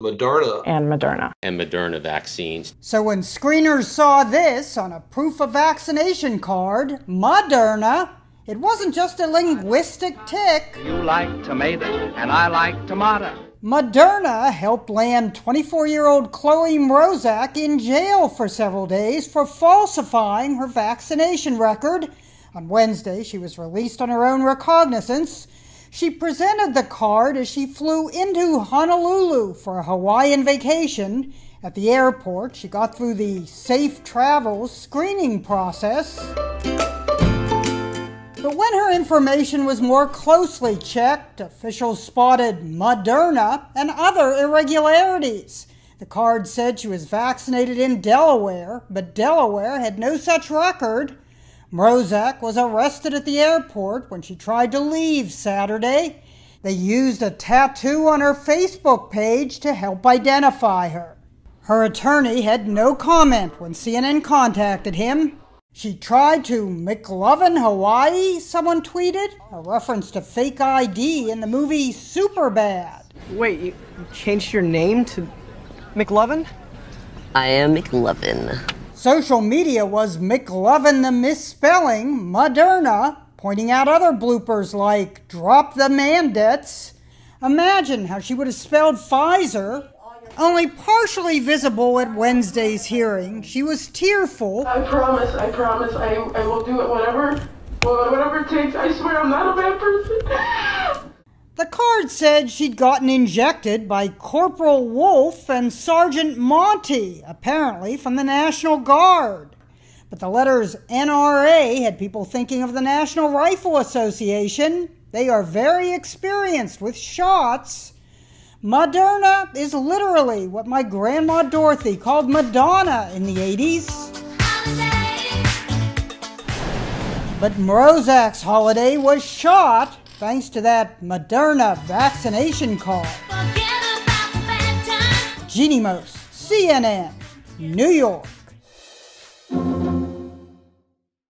Moderna, and Moderna. and Moderna vaccines. So when screeners saw this on a proof of vaccination card, Moderna, it wasn't just a linguistic tick. You like tomato, and I like tomato. Maderna helped land 24 year old Chloe Mrozak in jail for several days for falsifying her vaccination record. On Wednesday, she was released on her own recognizance. She presented the card as she flew into Honolulu for a Hawaiian vacation. At the airport, she got through the safe travel screening process. But when her information was more closely checked, officials spotted Maderna and other irregularities. The card said she was vaccinated in Delaware, but Delaware had no such record. Mrozak was arrested at the airport when she tried to leave Saturday. They used a tattoo on her Facebook page to help identify her. Her attorney had no comment when CNN contacted him. She tried to McLovin Hawaii, someone tweeted, a reference to fake ID in the movie Superbad. Wait, you changed your name to McLovin? I am McLovin. Social media was McLovin the misspelling, Maderna, pointing out other bloopers like drop the mandates. Imagine how she would have spelled Pfizer. Only partially visible at Wednesday's hearing, she was tearful. I promise, I promise, I, I will do it whatever, whatever it takes. I swear I'm not a bad person. The card said she'd gotten injected by Corporal Wolf and Sergeant Monty, apparently from the National Guard. But the letters NRA had people thinking of the National Rifle Association. They are very experienced with shots. Maderna is literally what my grandma Dorothy called Madonna in the 80s. But Mrozak's holiday was shot thanks to that Maderna vaccination card. Jeanne Moos, CNN, New York.